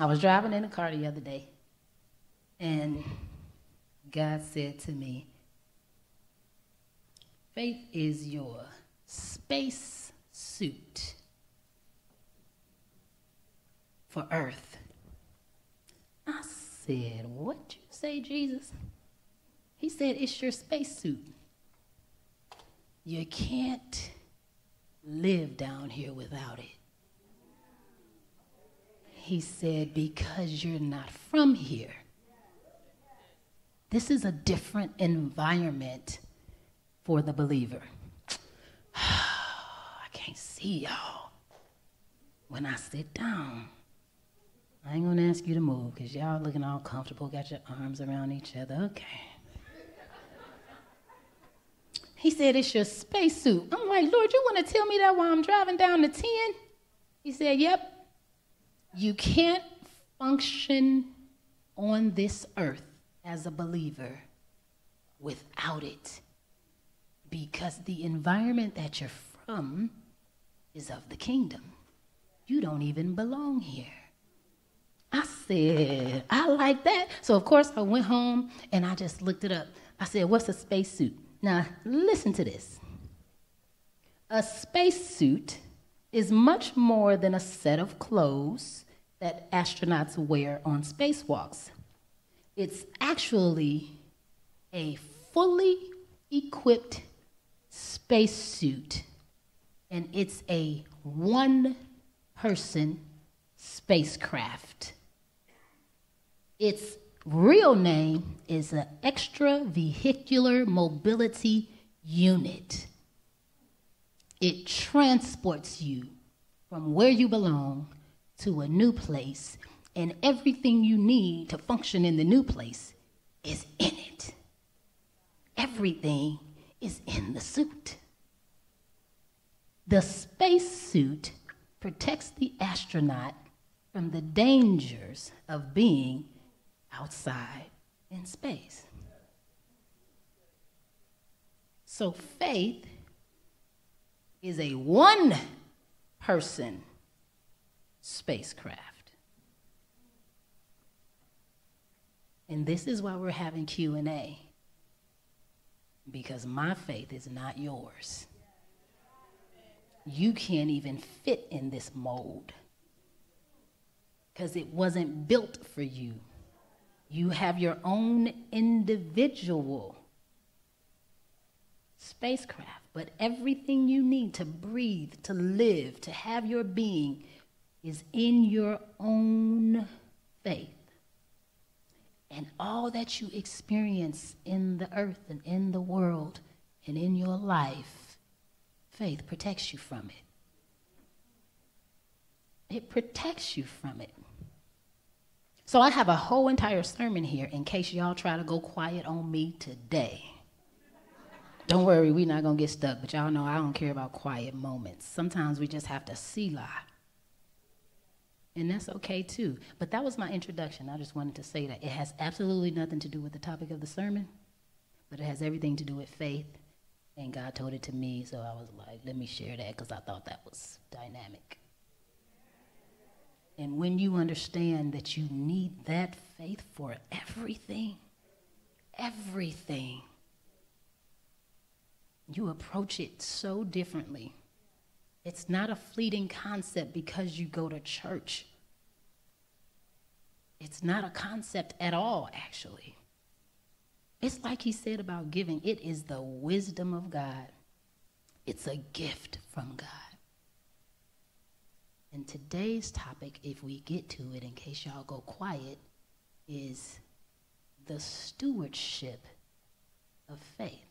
I was driving in a car the other day, and God said to me, Faith is your space suit for earth. I said, What you say, Jesus? He said, It's your spacesuit. You can't live down here without it. He said, Because you're not from here. This is a different environment for the believer. I can't see y'all when I sit down. I ain't gonna ask you to move because y'all looking all comfortable, got your arms around each other. Okay. He said, It's your spacesuit. I'm like, Lord, you want to tell me that while I'm driving down the 10? He said, Yep. You can't function on this earth as a believer without it because the environment that you're from is of the kingdom. You don't even belong here. I said, I like that. So, of course, I went home and I just looked it up. I said, What's a spacesuit? Now, listen to this. A spacesuit is much more than a set of clothes that astronauts wear on spacewalks. It's actually a fully equipped spacesuit, and it's a one person spacecraft. Its real name is an extravehicular mobility unit. It transports you from where you belong to a new place, and everything you need to function in the new place is in it. Everything is in the suit. The spacesuit protects the astronaut from the dangers of being outside in space. So faith is a one person spacecraft. And this is why we're having Q&A because my faith is not yours. You can't even fit in this mold because it wasn't built for you. You have your own individual spacecraft, but everything you need to breathe, to live, to have your being is in your own faith. And all that you experience in the earth and in the world and in your life, faith protects you from it. It protects you from it. So I have a whole entire sermon here in case y'all try to go quiet on me today. Don't worry, we're not going to get stuck, but y'all know I don't care about quiet moments. Sometimes we just have to selah and that's okay too. But that was my introduction. I just wanted to say that it has absolutely nothing to do with the topic of the sermon, but it has everything to do with faith. And God told it to me, so I was like, let me share that because I thought that was dynamic. And when you understand that you need that faith for everything, everything, you approach it so differently. It's not a fleeting concept because you go to church. It's not a concept at all, actually. It's like he said about giving it is the wisdom of God, it's a gift from God. And today's topic, if we get to it, in case y'all go quiet, is the stewardship of faith.